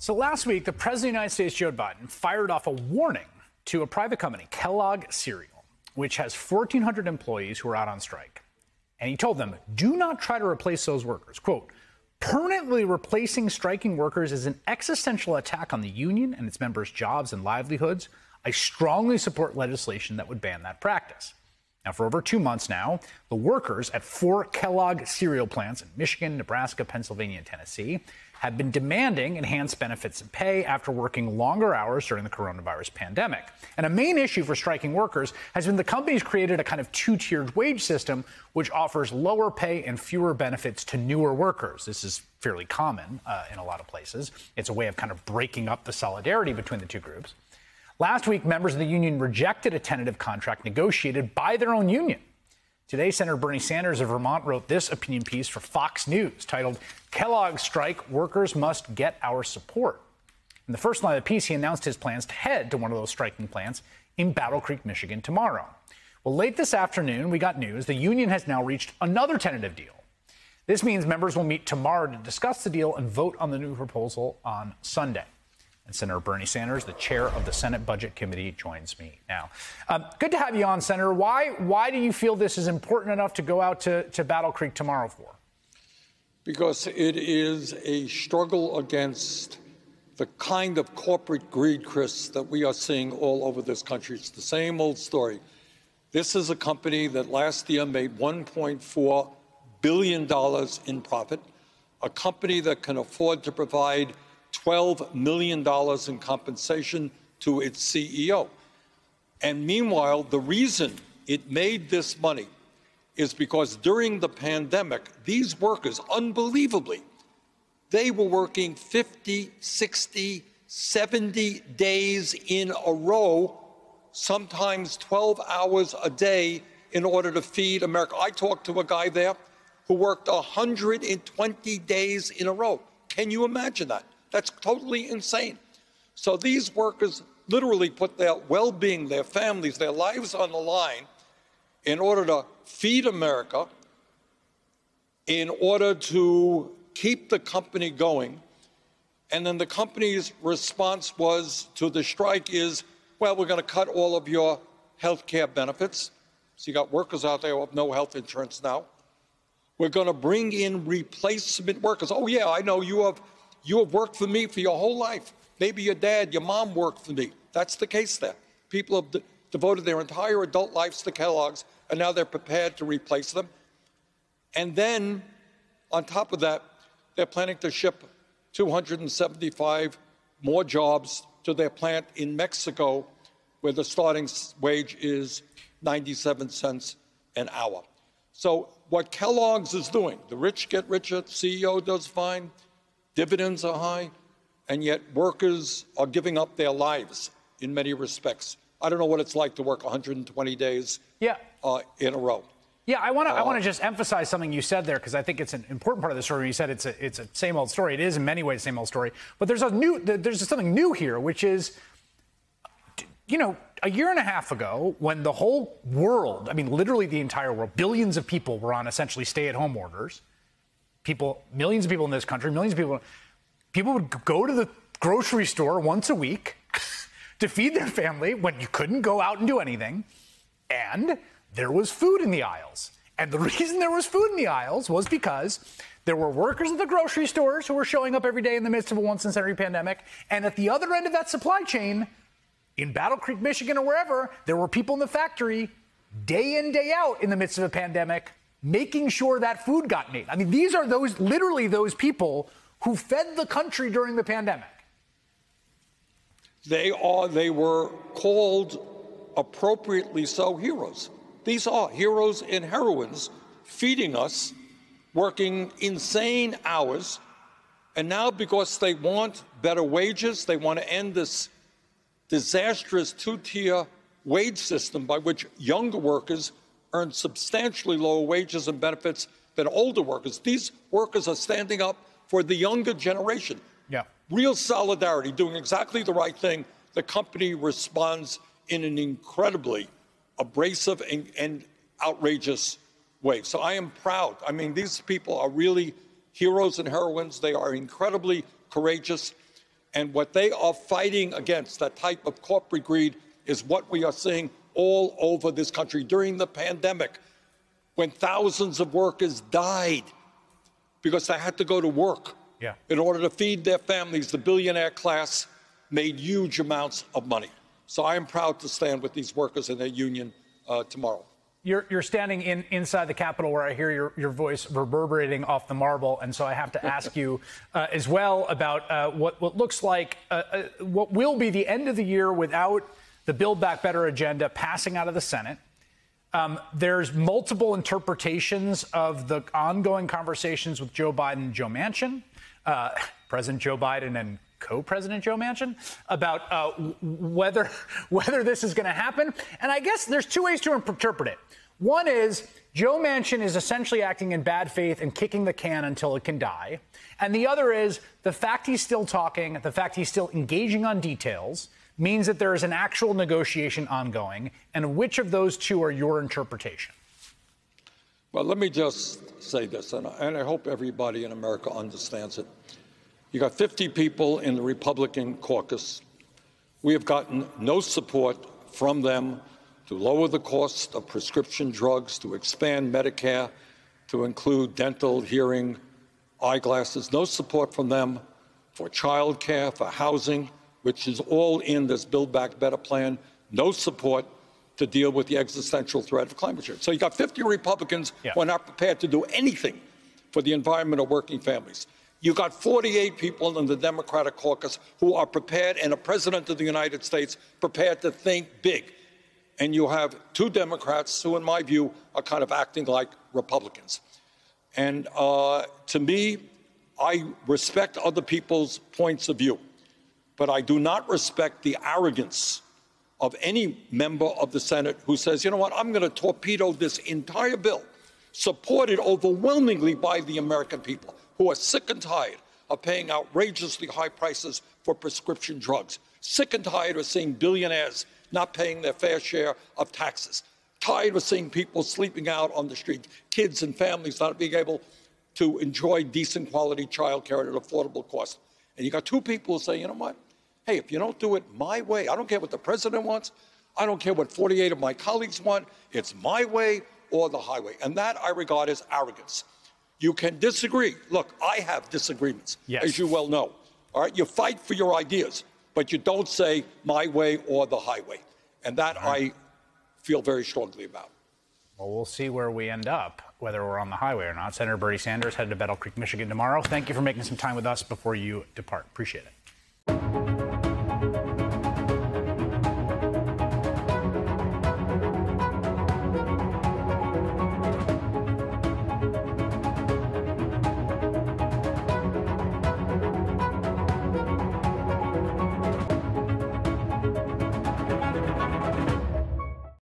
So last week, the President of the United States, Joe Biden, fired off a warning to a private company, Kellogg Cereal, which has 1,400 employees who are out on strike. And he told them, do not try to replace those workers. Quote, permanently replacing striking workers is an existential attack on the union and its members' jobs and livelihoods. I strongly support legislation that would ban that practice. Now, for over two months now, the workers at four Kellogg cereal plants in Michigan, Nebraska, Pennsylvania, and Tennessee have been demanding enhanced benefits and pay after working longer hours during the coronavirus pandemic. And a main issue for striking workers has been the companies created a kind of two tiered wage system which offers lower pay and fewer benefits to newer workers. This is fairly common uh, in a lot of places. It's a way of kind of breaking up the solidarity between the two groups. Last week, members of the union rejected a tentative contract negotiated by their own union. Today, Senator Bernie Sanders of Vermont wrote this opinion piece for Fox News titled Kellogg Strike Workers Must Get Our Support. In the first line of the piece, he announced his plans to head to one of those striking plants in Battle Creek, Michigan tomorrow. Well, late this afternoon, we got news the union has now reached another tentative deal. This means members will meet tomorrow to discuss the deal and vote on the new proposal on Sunday. And Senator Bernie Sanders, the chair of the Senate Budget Committee, joins me now. Um, good to have you on, Senator. Why, why do you feel this is important enough to go out to, to Battle Creek tomorrow for? Because it is a struggle against the kind of corporate greed, Chris, that we are seeing all over this country. It's the same old story. This is a company that last year made $1.4 billion in profit, a company that can afford to provide $12 million in compensation to its CEO. And meanwhile, the reason it made this money is because during the pandemic, these workers, unbelievably, they were working 50, 60, 70 days in a row, sometimes 12 hours a day in order to feed America. I talked to a guy there who worked 120 days in a row. Can you imagine that? That's totally insane. So these workers literally put their well being, their families, their lives on the line in order to feed America, in order to keep the company going. And then the company's response was to the strike is, well, we're going to cut all of your health care benefits. So you got workers out there who have no health insurance now. We're going to bring in replacement workers. Oh, yeah, I know you have you have worked for me for your whole life. Maybe your dad, your mom worked for me. That's the case there. People have de- devoted their entire adult lives to Kellogg's, and now they're prepared to replace them. And then, on top of that, they're planning to ship 275 more jobs to their plant in Mexico, where the starting wage is 97 cents an hour. So, what Kellogg's is doing, the rich get richer, CEO does fine, Dividends are high, and yet workers are giving up their lives in many respects. I don't know what it's like to work 120 days yeah. uh, in a row. Yeah, I want to. Uh, I want to just emphasize something you said there because I think it's an important part of the story. You said it's a it's a same old story. It is in many ways the same old story, but there's a new there's something new here, which is, you know, a year and a half ago when the whole world, I mean, literally the entire world, billions of people were on essentially stay-at-home orders people, millions of people in this country, millions of people, people would go to the grocery store once a week to feed their family when you couldn't go out and do anything. And there was food in the aisles. And the reason there was food in the aisles was because there were workers at the grocery stores who were showing up every day in the midst of a once in a century pandemic. And at the other end of that supply chain, in Battle Creek, Michigan, or wherever, there were people in the factory day in, day out in the midst of a pandemic making sure that food got made. I mean, these are those literally those people who fed the country during the pandemic. They are they were called appropriately so heroes. These are heroes and heroines feeding us, working insane hours, and now because they want better wages, they want to end this disastrous two-tier wage system by which younger workers earn substantially lower wages and benefits than older workers. These workers are standing up for the younger generation. Yeah. Real solidarity, doing exactly the right thing. The company responds in an incredibly abrasive and, and outrageous way. So I am proud. I mean, these people are really heroes and heroines. They are incredibly courageous. And what they are fighting against, that type of corporate greed, is what we are seeing all over this country during the pandemic when thousands of workers died because they had to go to work yeah. in order to feed their families. The billionaire class made huge amounts of money. So I am proud to stand with these workers and their union uh, tomorrow. You're, you're standing in, inside the Capitol where I hear your, your voice reverberating off the marble. And so I have to ask you uh, as well about uh, what, what looks like uh, uh, what will be the end of the year without the Build Back Better agenda passing out of the Senate. Um, there's multiple interpretations of the ongoing conversations with Joe Biden and Joe Manchin, uh, President Joe Biden and co-president Joe Manchin about uh, whether whether this is going to happen. And I guess there's two ways to interpret it. One is Joe Manchin is essentially acting in bad faith and kicking the can until it can die. And the other is the fact he's still talking, the fact he's still engaging on details means that there is an actual negotiation ongoing. And which of those two are your interpretation? Well, let me just say this, and I hope everybody in America understands it. You got 50 people in the Republican caucus. We have gotten no support from them to lower the cost of prescription drugs, to expand Medicare, to include dental, hearing, eyeglasses. No support from them for child care, for housing, which is all in this Build Back Better plan. No support to deal with the existential threat of climate change. So you got 50 Republicans yeah. who are not prepared to do anything for the environment of working families. You got 48 people in the Democratic caucus who are prepared, and a president of the United States prepared to think big. And you have two Democrats who, in my view, are kind of acting like Republicans. And uh, to me, I respect other people's points of view, but I do not respect the arrogance of any member of the Senate who says, you know what, I'm going to torpedo this entire bill, supported overwhelmingly by the American people who are sick and tired of paying outrageously high prices for prescription drugs, sick and tired of seeing billionaires not paying their fair share of taxes, tired of seeing people sleeping out on the street, kids and families not being able to enjoy decent quality childcare at an affordable cost. And you got two people who say, you know what? Hey, if you don't do it my way, I don't care what the president wants. I don't care what 48 of my colleagues want. It's my way or the highway. And that I regard as arrogance. You can disagree. Look, I have disagreements, yes. as you well know. All right, you fight for your ideas, but you don't say my way or the highway. And that right. I feel very strongly about. Well, we'll see where we end up, whether we're on the highway or not. Senator Bernie Sanders headed to Battle Creek, Michigan tomorrow. Thank you for making some time with us before you depart. Appreciate it.